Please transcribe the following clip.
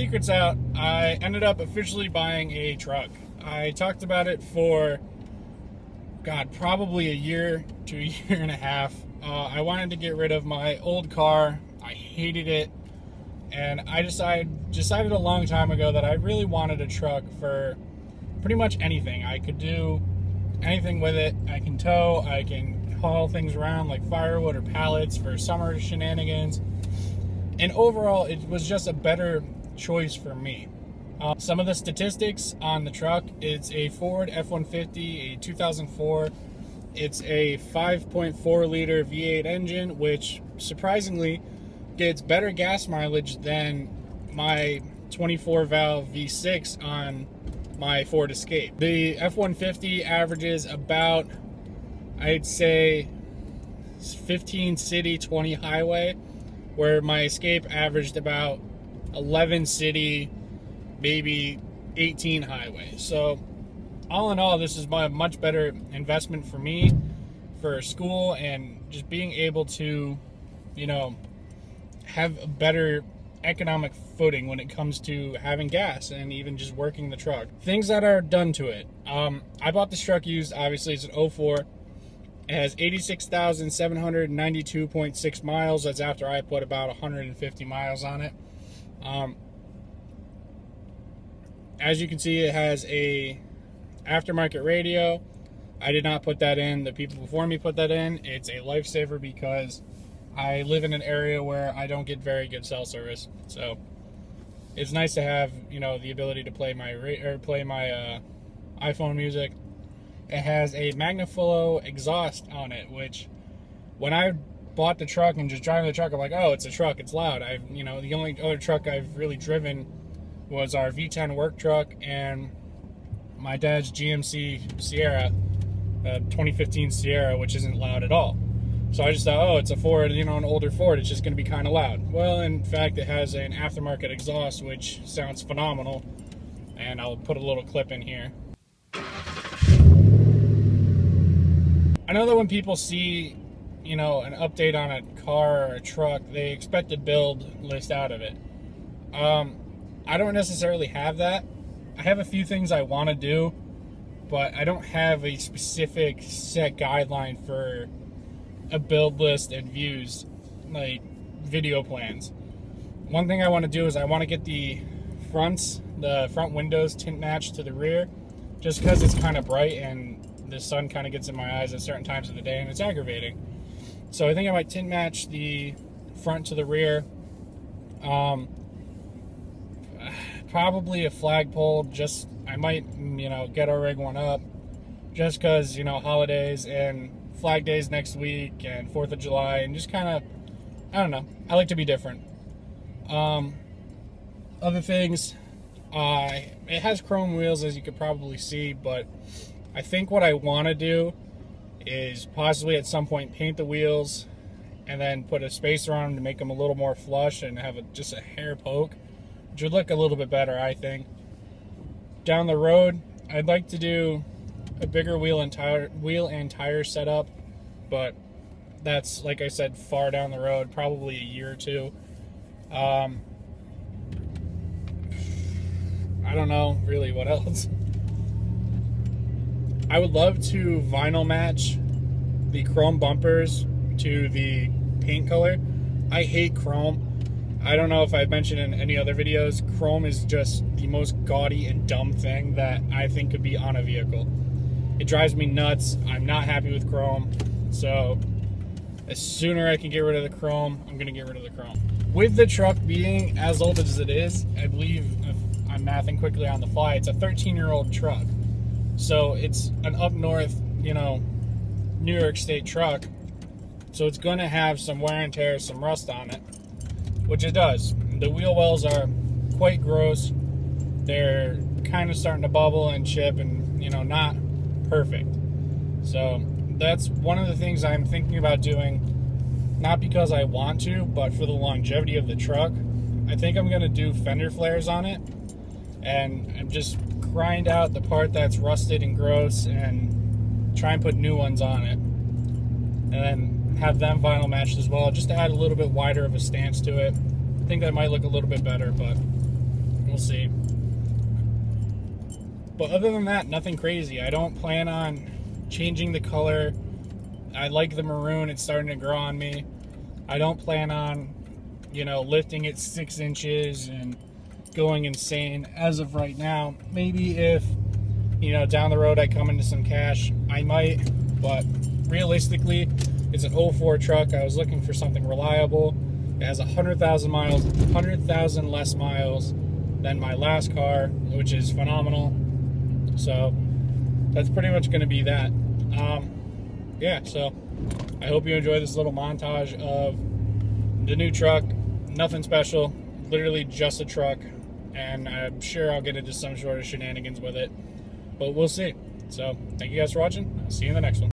secret's out. I ended up officially buying a truck. I talked about it for, God, probably a year to a year and a half. Uh, I wanted to get rid of my old car. I hated it. And I decided decided a long time ago that I really wanted a truck for pretty much anything. I could do anything with it. I can tow, I can haul things around like firewood or pallets for summer shenanigans. And overall, it was just a better choice for me. Uh, some of the statistics on the truck it's a Ford F 150, a 2004. It's a 5.4 liter V8 engine, which surprisingly gets better gas mileage than my 24 valve V6 on my Ford Escape. The F 150 averages about, I'd say, 15 city, 20 highway, where my Escape averaged about 11 city, maybe 18 highway. So, all in all, this is a much better investment for me, for school, and just being able to, you know, have a better economic footing when it comes to having gas and even just working the truck. Things that are done to it. Um, I bought this truck used, obviously, it's an 04. It has 86,792.6 miles. That's after I put about 150 miles on it. Um, as you can see, it has a aftermarket radio. I did not put that in. The people before me put that in. It's a lifesaver because I live in an area where I don't get very good cell service. So it's nice to have, you know, the ability to play my or play my uh, iPhone music. It has a Magnaflow exhaust on it, which when I bought the truck and just driving the truck, I'm like, oh, it's a truck, it's loud. I, you know, the only other truck I've really driven was our V10 work truck and my dad's GMC Sierra, uh, 2015 Sierra, which isn't loud at all. So I just thought, oh, it's a Ford, you know, an older Ford. It's just going to be kind of loud. Well, in fact, it has an aftermarket exhaust, which sounds phenomenal. And I'll put a little clip in here. I know that when people see you know, an update on a car or a truck, they expect a build list out of it. Um, I don't necessarily have that. I have a few things I want to do, but I don't have a specific set guideline for a build list and views, like video plans. One thing I want to do is I want to get the fronts, the front windows tint matched to the rear, just because it's kind of bright and the sun kind of gets in my eyes at certain times of the day and it's aggravating. So I think I might tint match the front to the rear. Um, probably a flagpole. Just I might you know get our rig one up, just because you know holidays and flag days next week and Fourth of July and just kind of I don't know. I like to be different. Um, other things, uh, it has chrome wheels as you could probably see, but I think what I want to do is possibly at some point paint the wheels and then put a spacer on them to make them a little more flush and have a, just a hair poke, which would look a little bit better, I think. Down the road, I'd like to do a bigger wheel and tire wheel and tire setup, but that's like I said, far down the road, probably a year or two. Um, I don't know really what else. I would love to vinyl match the chrome bumpers to the paint color. I hate chrome. I don't know if I've mentioned in any other videos, chrome is just the most gaudy and dumb thing that I think could be on a vehicle. It drives me nuts. I'm not happy with chrome. So, as sooner I can get rid of the chrome, I'm to get rid of the chrome. With the truck being as old as it is, I believe, if I'm mathing quickly on the fly, it's a 13 year old truck. So it's an up north, you know, New York State truck. So it's going to have some wear and tear, some rust on it, which it does. The wheel wells are quite gross. They're kind of starting to bubble and chip and, you know, not perfect. So that's one of the things I'm thinking about doing, not because I want to, but for the longevity of the truck. I think I'm going to do fender flares on it and I'm just grind out the part that's rusted and gross and try and put new ones on it. And then have them vinyl matched as well, just to add a little bit wider of a stance to it. I think that might look a little bit better, but we'll see. But other than that, nothing crazy. I don't plan on changing the color. I like the maroon. It's starting to grow on me. I don't plan on, you know, lifting it six inches and going insane as of right now. Maybe if, you know, down the road I come into some cash, I might. But realistically, it's an 04 truck. I was looking for something reliable. It has 100,000 miles, 100,000 less miles than my last car, which is phenomenal. So that's pretty much going to be that. Um, yeah, so I hope you enjoy this little montage of the new truck. Nothing special, literally just a truck. And I'm sure I'll get into some sort of shenanigans with it. But we'll see. So thank you guys for watching. I'll see you in the next one.